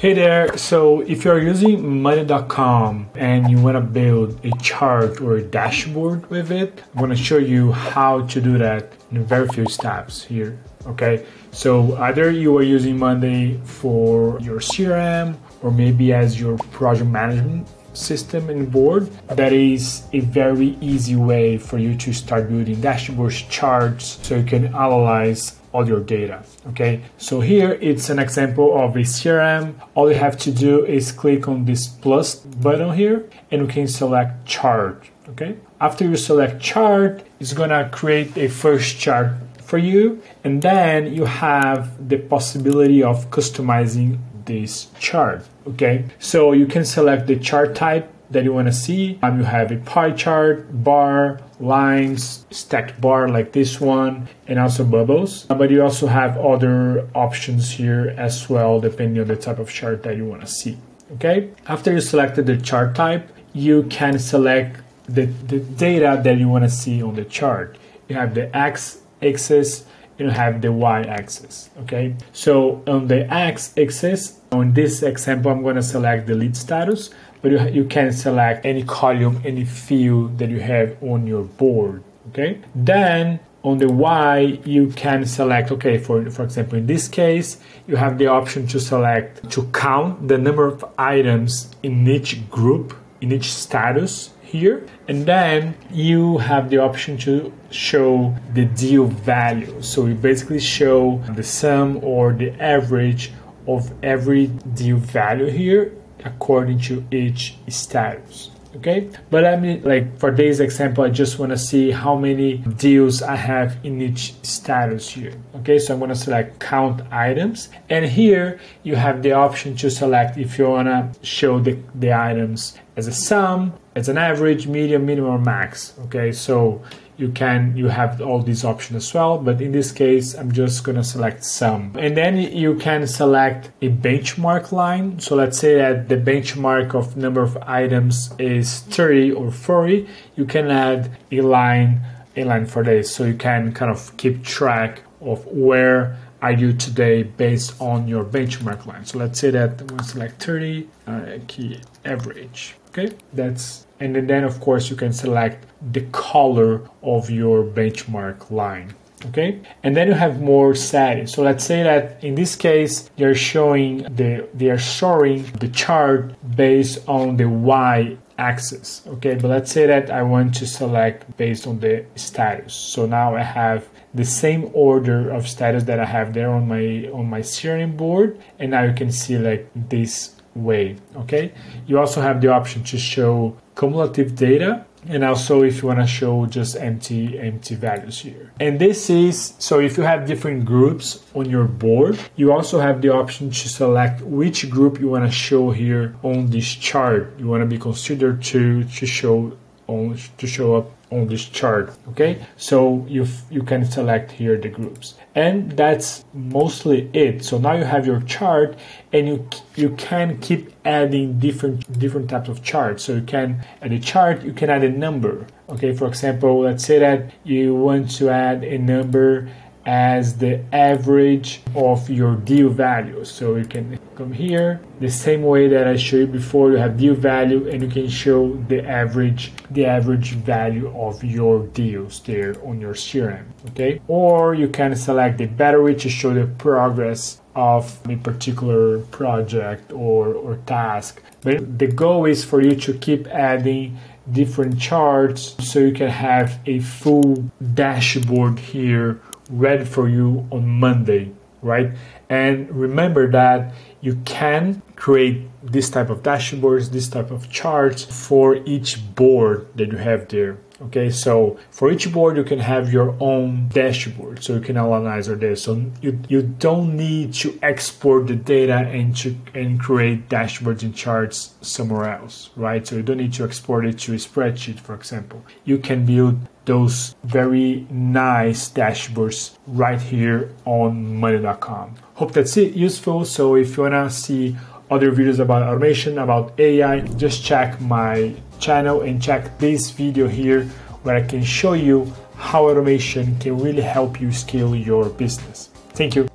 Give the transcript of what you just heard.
Hey there, so if you're using monday.com and you want to build a chart or a dashboard with it, I'm going to show you how to do that in very few steps here. Okay, so either you are using Monday for your CRM or maybe as your project management system and board that is a very easy way for you to start building dashboards charts so you can analyze all your data okay? So here it's an example of a crm. All you have to do is click on this plus button here and you can select chart okay? After you select chart it's gonna create a first chart for you and then you have the possibility of customizing this chart okay? So you can select the chart type that you want to see. Um, you have a pie chart, bar, lines, stacked bar like this one, and also bubbles. Uh, but you also have other options here as well, depending on the type of chart that you want to see. Okay. After you selected the chart type, you can select the, the data that you want to see on the chart. You have the x axis you have the y-axis okay so on the x-axis on this example i'm going to select the lead status but you, you can select any column, any field that you have on your board. Okay. Then on the Y, you can select, okay, for, for example, in this case, you have the option to select to count the number of items in each group, in each status here. And then you have the option to show the deal value. So you basically show the sum or the average of every deal value here according to each status okay? But i mean like for this example i just want to see how many deals i have in each status here okay? So i'm going to select count items and here you have the option to select if you want to show the, the items as a sum as an average medium minimum or max okay? So you can you have all these options as well but in this case i'm just going to select sum. And then you can select a benchmark line. So let's say that the benchmark of number of items is 30 or 40 you can add a line a line for this. So you can kind of keep track of where are you today based on your benchmark line. So let's say that i'm going to select 30 uh, key average okay that's and then of course you can select the color of your benchmark line okay? And then you have more settings. So let's say that in this case they're showing the they are showing the chart based on the y axis okay? But let's say that i want to select based on the status. So now i have the same order of status that i have there on my on my steering board. And now you can see like this way okay? You also have the option to show cumulative data and also if you want to show just empty empty values here. And this is so if you have different groups on your board you also have the option to select which group you want to show here on this chart. You want to be considered to to show on to show up on this chart okay? So you you can select here the groups. And that's mostly it. So now you have your chart and you you can keep adding different different types of charts. So you can add a chart you can add a number okay? For example let's say that you want to add a number as the average of your deal value. So you can come here, the same way that I showed you before, you have deal value and you can show the average, the average value of your deals there on your CRM, okay? Or you can select the battery to show the progress of a particular project or, or task. But the goal is for you to keep adding different charts so you can have a full dashboard here ready for you on Monday, right? And remember that you can create this type of dashboards, this type of charts for each board that you have there. Okay, so for each board you can have your own dashboard, so you can analyze your data. So you, you don't need to export the data and to and create dashboards and charts somewhere else, right? So you don't need to export it to a spreadsheet, for example. You can build those very nice dashboards right here on monday.com. Hope that's it useful. So if you wanna see other videos about automation, about AI, just check my channel and check this video here where I can show you how automation can really help you scale your business. Thank you.